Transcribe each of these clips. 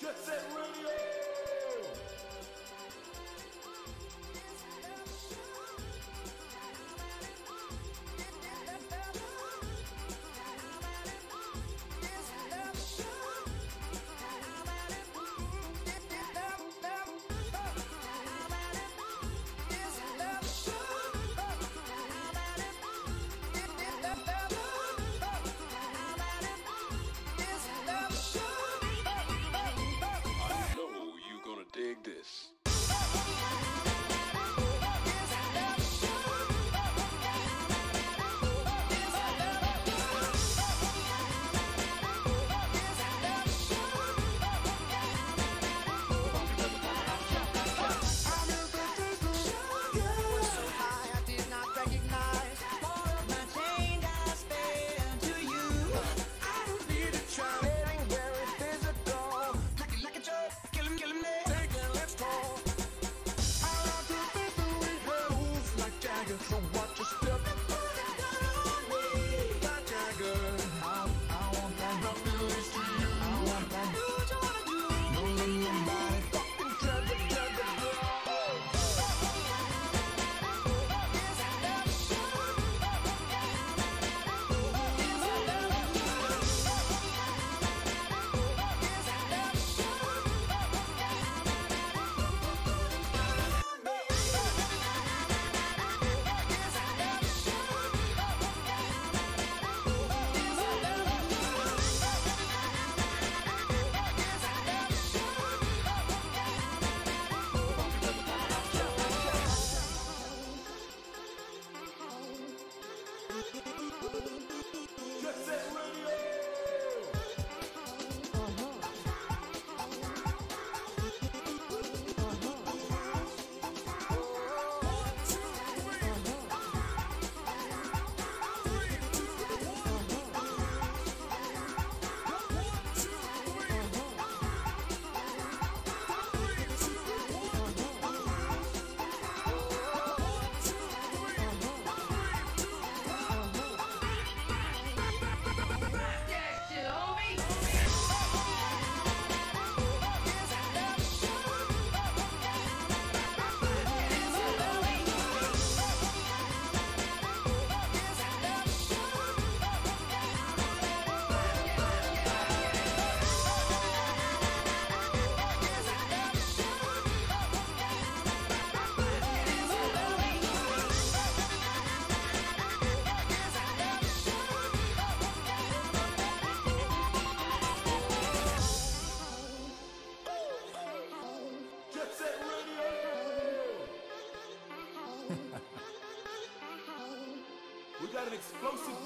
Jet Set Radio.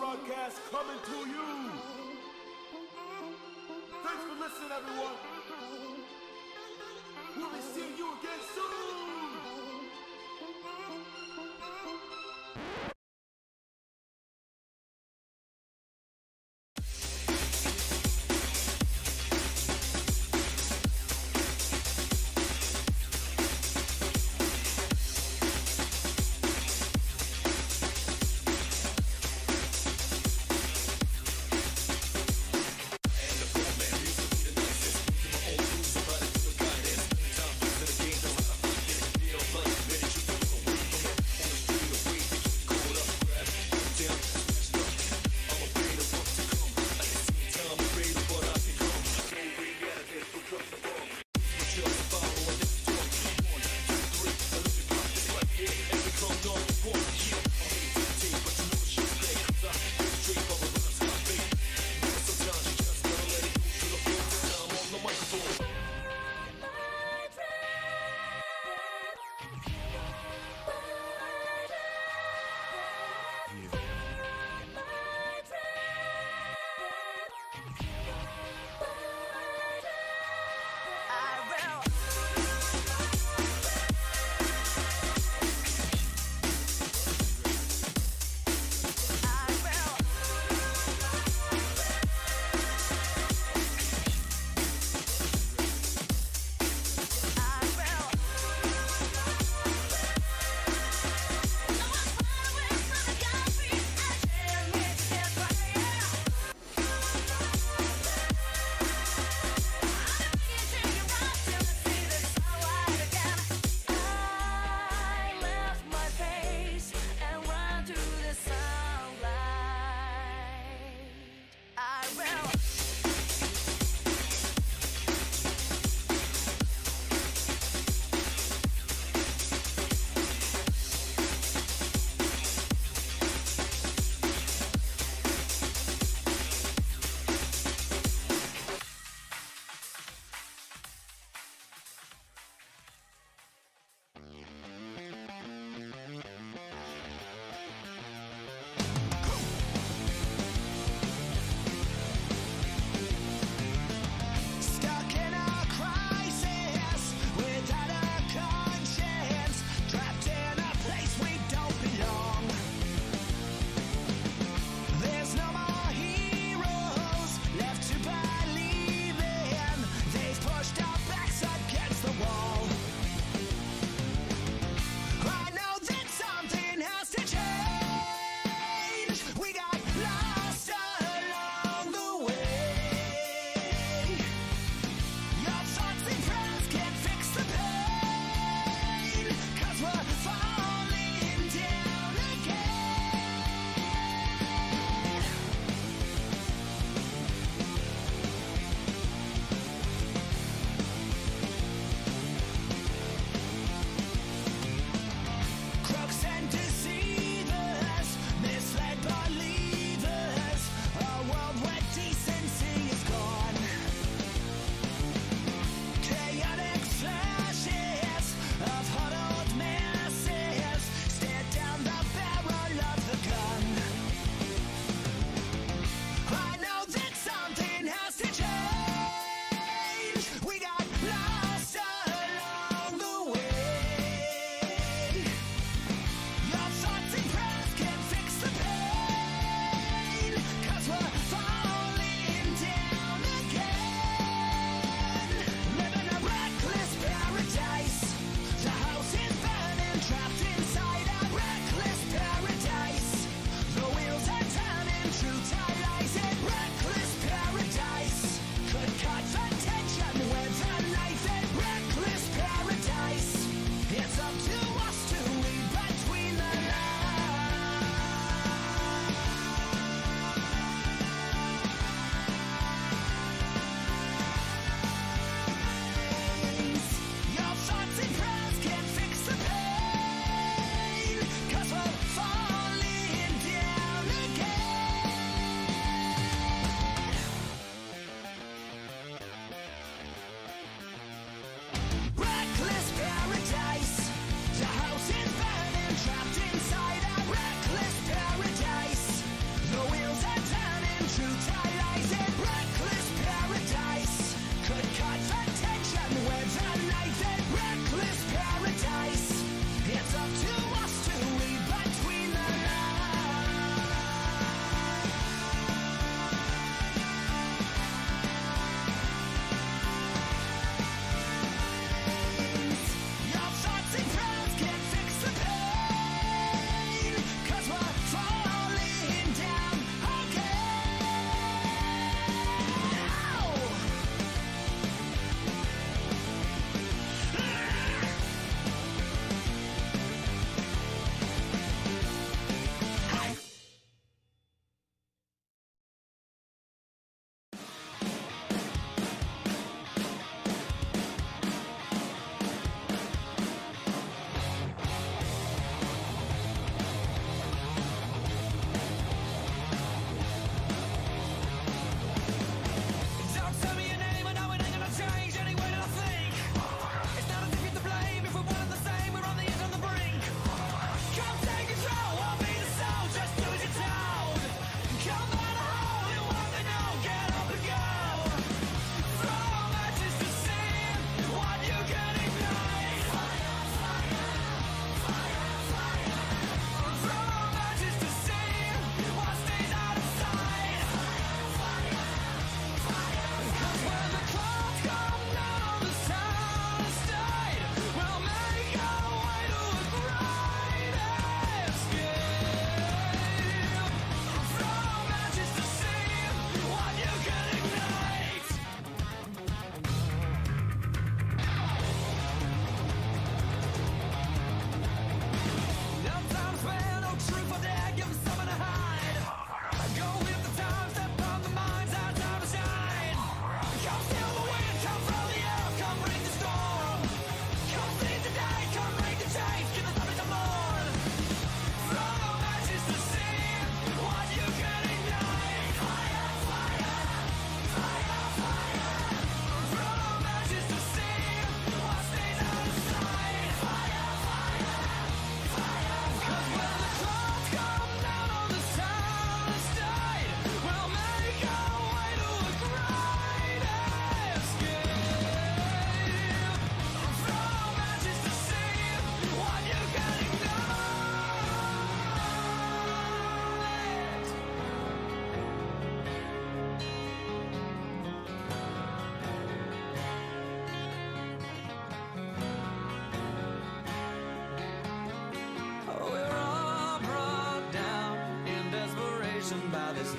Broadcast coming to you.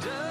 This